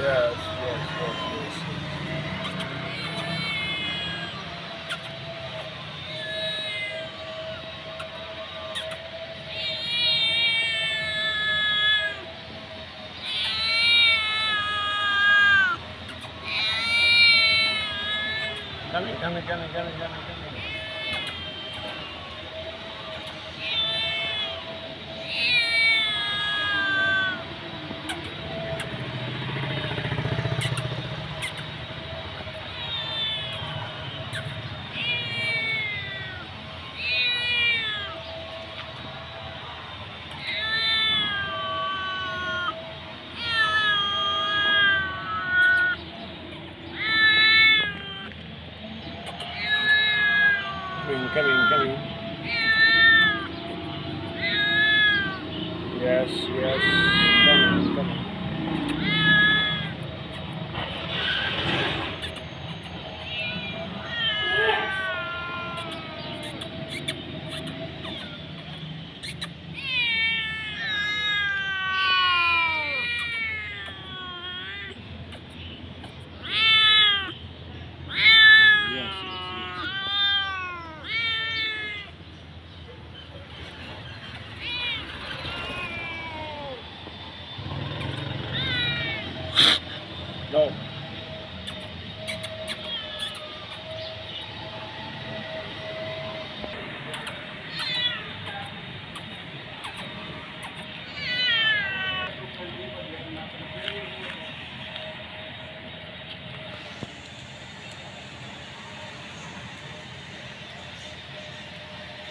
yes, yes, yes. yes. Come here, come here, come here, come here, come here. Coming. Coming. Yes, yes. Coming, coming. Yes, yes, yes. No.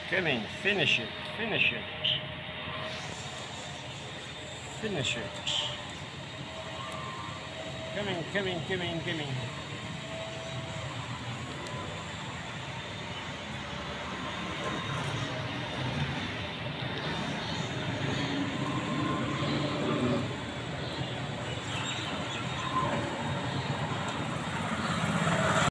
Coming, finish it, finish it. Finish it. Come in, come in, come in, come in.